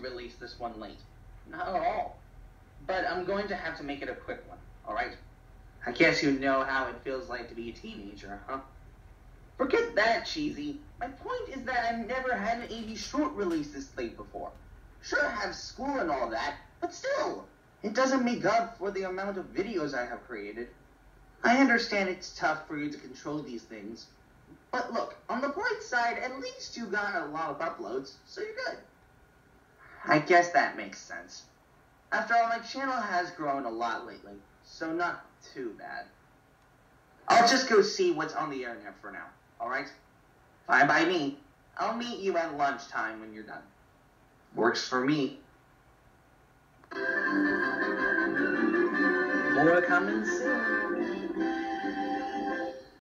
release this one late. Not at all. But I'm going to have to make it a quick one, alright? I guess you know how it feels like to be a teenager, huh? Forget that, Cheesy. My point is that I've never had an AB short release this late before. Sure, I have school and all that, but still, it doesn't make up for the amount of videos I have created. I understand it's tough for you to control these things, but look, on the bright side, at least you got a lot of uploads, so you're good. I guess that makes sense. After all, my channel has grown a lot lately, so not too bad. I'll just go see what's on the internet for now, alright? Fine by me. I'll meet you at lunchtime when you're done. Works for me. More coming soon.